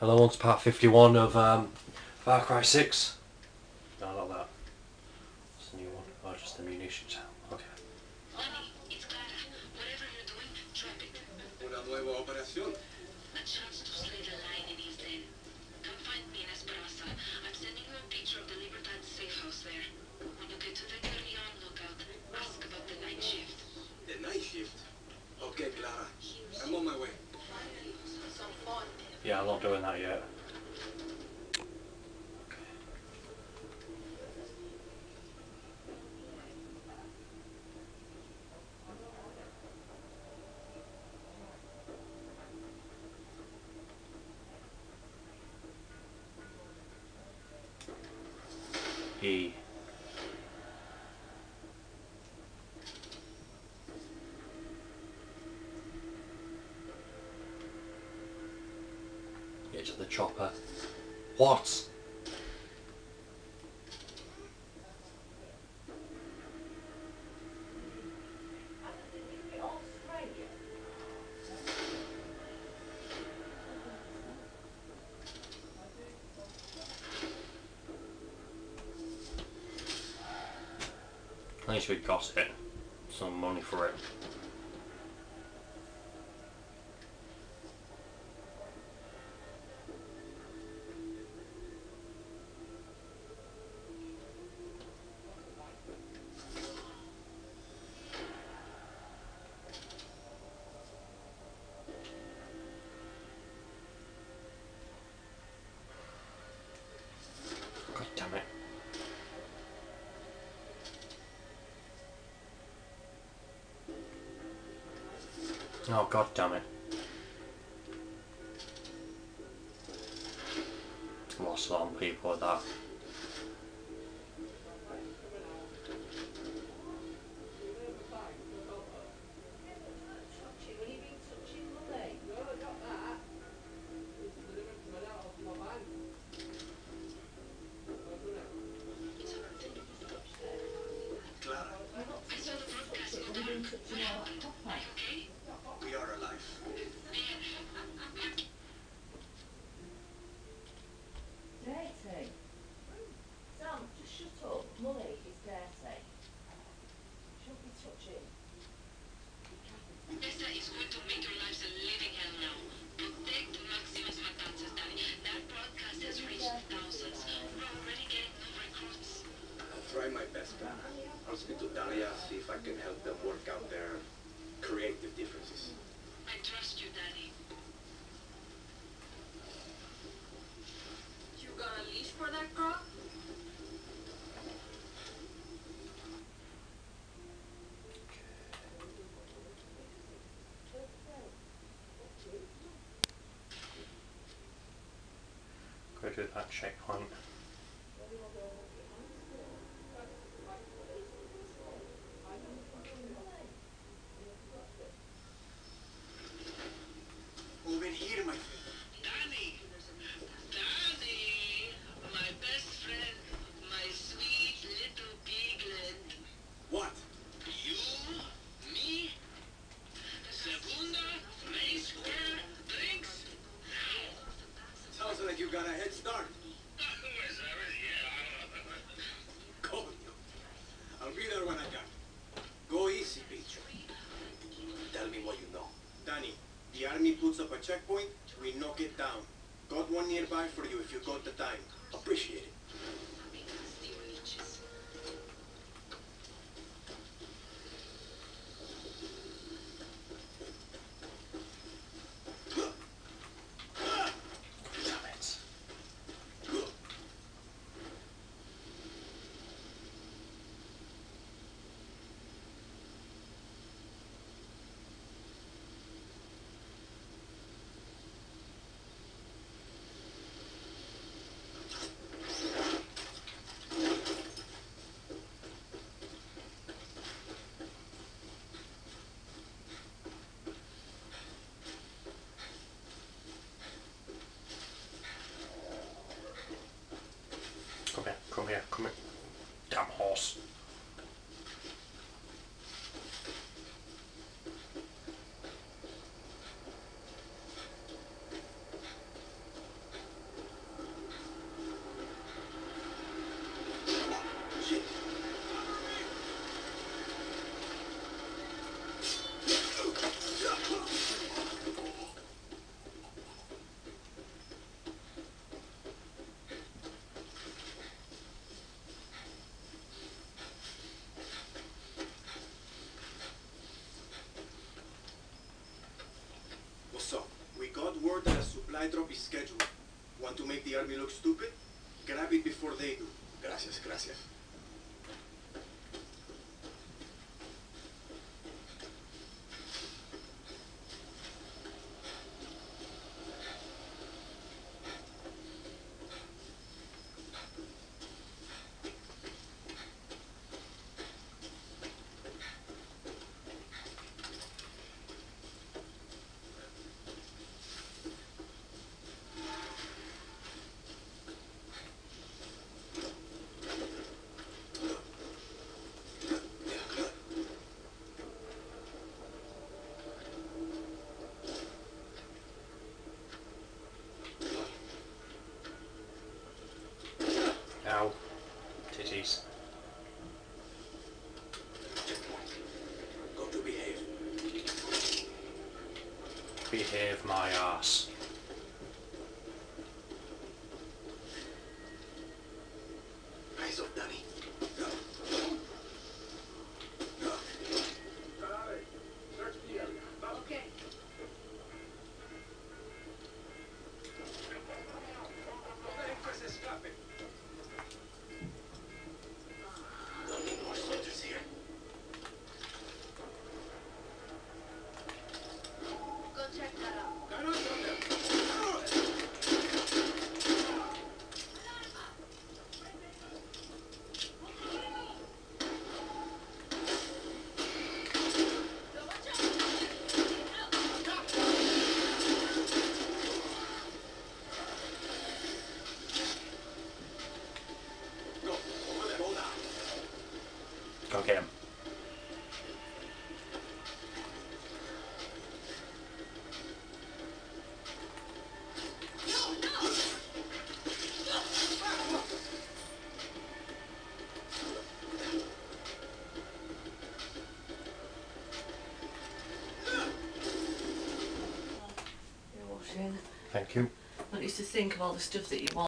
Hello, on to part 51 of um, Far Cry 6. No, not that. It's a new one. Oh, just the munitions. Okay. It's Clara. Whatever you're doing, drop it. Una nueva operación. Yeah, I'm not doing that yet. E. get to the chopper. What? At least we got it. Some money for it. Oh, god damn it. Lost some people with that. that checkpoint. Army puts up a checkpoint, we knock it down. Got one nearby for you if you got the time. Appreciate it. Make the army look stupid? Grab it before they do. Gracias, gracias. To behave. Behave my ass. Go get him. You're washing. Thank you. I used to think of all the stuff that you want.